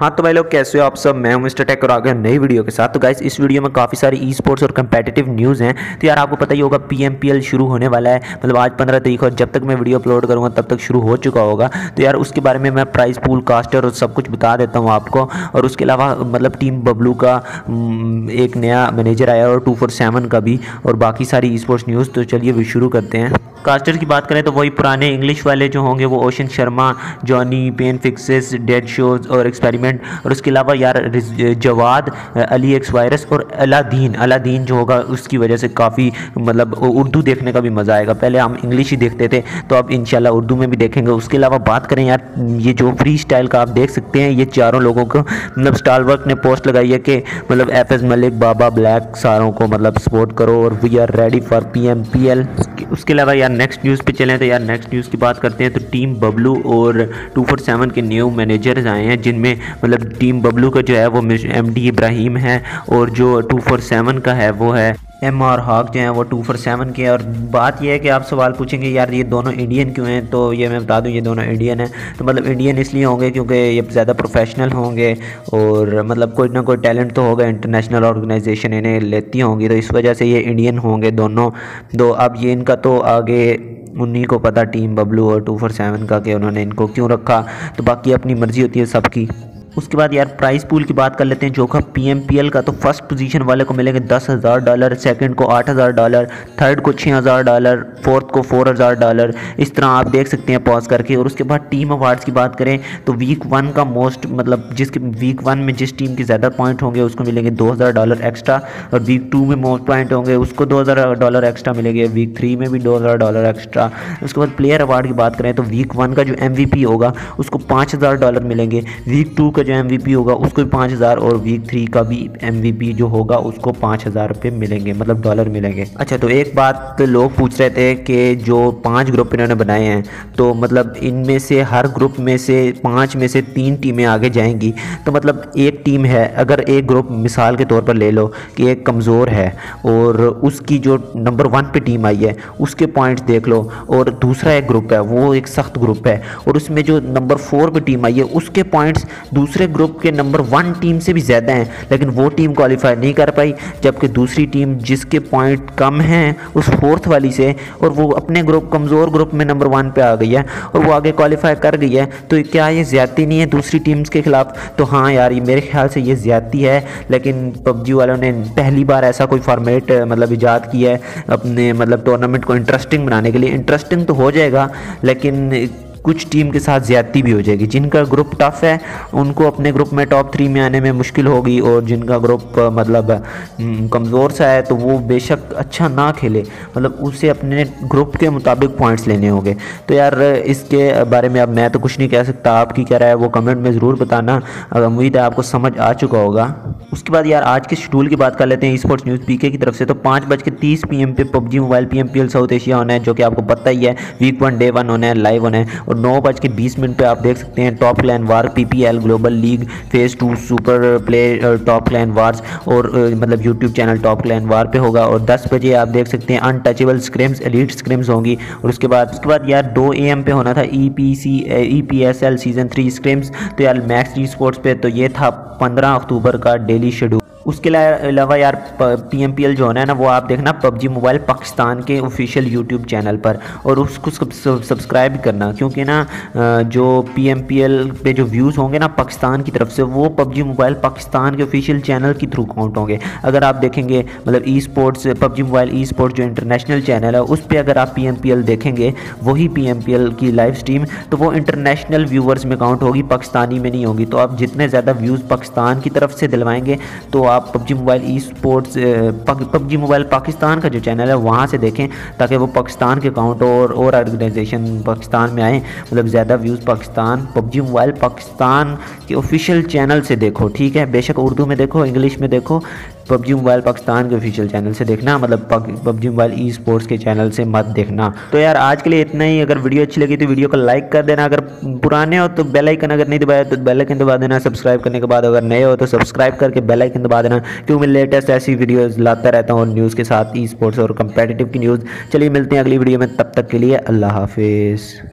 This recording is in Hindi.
हाँ तो भाई लोग, कैसे हो आप सब? मैं हूँ मिस्टर टेक और आ गया नई वीडियो के साथ। तो गाइस इस वीडियो में काफ़ी सारी ई स्पोर्ट्स और कंपेटिटिव न्यूज़ हैं। तो यार, आपको पता ही होगा पीएमपीएल शुरू होने वाला है। मतलब आज पंद्रह तारीख और जब तक मैं वीडियो अपलोड करूँगा, तब तक शुरू हो चुका होगा। तो यार, उसके बारे में मैं प्राइस पूल कास्टर और सब कुछ बता देता हूँ आपको। और उसके अलावा मतलब टीम बबलू का एक नया मैनेजर आया और टू का भी। और बाकी सारी ई स्पोर्ट्स न्यूज़ तो चलिए शुरू करते हैं। कास्टर की बात करें तो वही पुराने इंग्लिश वाले जो होंगे वो Ocean Sharma Johnny pen fixes डेड शोज़ और एक्सपेरिमेंट और उसके अलावा यार जवाद, अली एक्स वायरस और अलादीन अलादीन जो होगा उसकी वजह से काफ़ी मतलब उर्दू देखने का भी मज़ा आएगा। पहले हम इंग्लिश ही देखते थे तो अब इंशाल्लाह उर्दू में भी देखेंगे। उसके अलावा बात करें यार, ये जो फ्री स्टाइल का आप देख सकते हैं, ये चारों लोगों को मतलब स्टार वर्क ने पोस्ट लगाई है कि मतलब F S Malik Baba black सारों को मतलब सपोर्ट करो और we are ready for P M P L उसके अलावा यार नेक्स्ट न्यूज़ पे चलें तो यार नेक्स्ट न्यूज़ की बात करते हैं तो टीम बबलू और टू फोर सेवन के न्यू मैनेजर्स आए हैं, जिनमें मतलब टीम बबलू का जो है वो एम डी इब्राहिम है और जो टू फोर सेवन का है वो है एम आर हॉक जो हैं वो टू फोर सेवन के और बात यह है कि आप सवाल पूछेंगे, यार, ये दोनों इंडियन क्यों हैं? तो ये मैं बता दूँ, ये दोनों इंडियन हैं। तो मतलब इंडियन इसलिए होंगे क्योंकि ये ज़्यादा प्रोफेशनल होंगे और मतलब कोई ना कोई टैलेंट तो होगा इंटरनेशनल ऑर्गेनाइजेशन इन्हें लेती होंगी। तो इस वजह से ये इंडियन होंगे दोनों। तो अब ये इनका तो आगे उन्हीं को पता टीम बबलू और टू फोर सेवन का कि उन्होंने इनको क्यों रखा। तो बाकी अपनी मर्ज़ी होती है सबकी। उसके बाद यार प्राइस पूल की बात कर लेते हैं, जो का पी का तो फ़र्स्ट पोजीशन वाले को मिलेंगे दस हज़ार डॉलर सेकंड को आठ हज़ार डॉलर थर्ड को छः हज़ार डॉलर फोर्थ को फोर हज़ार डॉलर इस तरह आप देख सकते हैं पॉज करके। और उसके बाद टीम अवार्ड्स की बात करें तो वीक वन का मोस्ट मतलब जिसके वीक वन में जिस टीम के ज़्यादा पॉइंट होंगे, उसको मिलेंगे दो हज़ार डॉलर एक्स्ट्रा और वीक टू में मोस्ट पॉइंट होंगे, उसको दो हज़ार डॉलर एक्स्ट्रा मिलेंगे। वीक थ्री में भी दो हज़ार डॉलर एक्स्ट्रा उसके बाद प्लेयर अवार्ड की बात करें तो वीक वन का जो एमवीपी होगा, उसको पाँच हज़ार डॉलर मिलेंगे। वीक टू का जो एम होगा, उसको भी पाँच हज़ार और वीक थ्री का भी एम जो होगा, उसको पाँच हज़ार रुपये मिलेंगे मतलब डॉलर मिलेंगे। अच्छा तो एक बात लोग पूछ रहे थे कि जो पाँच ग्रुप इन्होंने बनाए हैं तो मतलब इनमें से हर ग्रुप में से पाँच में से तीन टीमें आगे जाएँगी। तो मतलब एक टीम है, अगर एक ग्रुप मिसाल के तौर पर ले लो कि एक कमज़ोर है और उसकी जो नंबर वन पे टीम आई है, उसके पॉइंट्स देख लो और दूसरा एक ग्रुप है, वो एक सख्त ग्रुप है और उसमें जो नंबर फोर पे टीम आई है, उसके पॉइंट्स ग्रुप के नंबर वन टीम से भी ज़्यादा हैं, लेकिन वो टीम क्वालिफाई नहीं कर पाई, जबकि दूसरी टीम जिसके पॉइंट कम हैं, उस फोर्थ वाली से, और वो अपने ग्रुप कमज़ोर ग्रुप में नंबर वन पे आ गई है, और वो आगे क्वालिफाई कर गई है। तो क्या ये ज़्यादती नहीं है दूसरी टीम्स के ख़िलाफ़? तो हाँ यार, ये मेरे ख्याल से ये ज़्यादती है, लेकिन पबजी वालों ने पहली बार ऐसा कोई फॉर्मेट मतलब ईजाद किया है अपने मतलब टूर्नामेंट को इंटरेस्टिंग बनाने के लिए। इंटरेस्टिंग तो हो जाएगा, लेकिन कुछ टीम के साथ ज़्यादती भी हो जाएगी। जिनका ग्रुप टफ है, उनको अपने ग्रुप में टॉप थ्री में आने में मुश्किल होगी और जिनका ग्रुप मतलब कमज़ोर सा है तो वो बेशक अच्छा ना खेले। मतलब उसे अपने ग्रुप के मुताबिक पॉइंट्स लेने होंगे। तो यार, इसके बारे में अब मैं तो कुछ नहीं कह सकता। आपकी क्या राय है, वो कमेंट में ज़रूर बताना। अगर उम्मीद है आपको समझ आ चुका होगा। उसके बाद यार, आज के शेड्यूल की बात कर लेते हैं स्पोर्ट्स न्यूज़ पीके की तरफ़ से। तो पाँच बज के तीस पी एम पे PUBG mobile P M P L South Asia होना है जो कि आपको पता ही है वीक वन डे वन होना है लाइव होना है और नौ बज के बीस मिनट पर आप देख सकते हैं top clan war PPL global league phase two super play top clan wars और मतलब YouTube channel top clan war पे होगा और दस बजे आप देख सकते हैं अनटचेबल स्क्रिम्स एलिट स्क्रिम्स होंगी और उसके बाद उसके बाद यार दो ए पे होना था E P C E P S L season three scrims तो यार मैक्स जी स्पोर्ट्स पे तो ये था पंद्रह अक्टूबर का डेली शेड्यूल उसके अलावा यार, पी एम पी एल जो है ना, वो आप देखना पबजी मोबाइल पाकिस्तान के ऑफिशियल यूट्यूब चैनल पर और उसको सब्सक्राइब करना, क्योंकि ना जो पी एम पी जो व्यूज़ होंगे ना पाकिस्तान की तरफ़ से, वो पबजी मोबाइल पाकिस्तान के ऑफिशियल चैनल के थ्रू काउंट होंगे। अगर आप देखेंगे मतलब esports PUBG mobile esports जो इंटरनेशनल चैनल है, उस पर अगर आप पी एम पी एल देखेंगे, वही पी एम पी एल की लाइव स्ट्रीम तो वो इंटरनेशनल व्यूवर्स में काउंट होगी, पाकिस्तानी में नहीं होगी। तो आप जितने ज़्यादा व्यूज़ पाकिस्तान की तरफ़ से दिलवाएँगे तो आप आप PUBG mobile esports PUBG mobile Pakistan का जो चैनल है, वहाँ से देखें, ताकि वो पाकिस्तान के अकाउंट और और ऑर्गेनाइजेशन पाकिस्तान में आएँ। मतलब ज़्यादा views Pakistan, PUBG mobile Pakistan के ऑफिशियल चैनल से देखो, ठीक है? बेशक उर्दू में देखो, इंग्लिश में देखो पबजी मोबाइल पाकिस्तान के ऑफिशियल चैनल से देखना मतलब पबजी मोबाइल ई स्पोर्ट्स के चैनल से मत देखना। तो यार, आज के लिए इतना ही। अगर वीडियो अच्छी लगी तो वीडियो को लाइक कर देना। अगर पुराने हो तो बेल आइकन अगर नहीं दबाया तो बेल आइकन दबा देना। सब्सक्राइब करने के बाद अगर नए हो तो सब्सक्राइब करके बेल आइकन दबा देना। क्योंकि मैं लेटेस्ट ऐसी वीडियोज़ लाता रहता हूँ न्यूज़ के साथ ई स्पोर्ट्स और कंपेटिटिव की न्यूज़ चलिए मिलते हैं अगली वीडियो में। तब तक के लिए अल्लाह हाफिज़।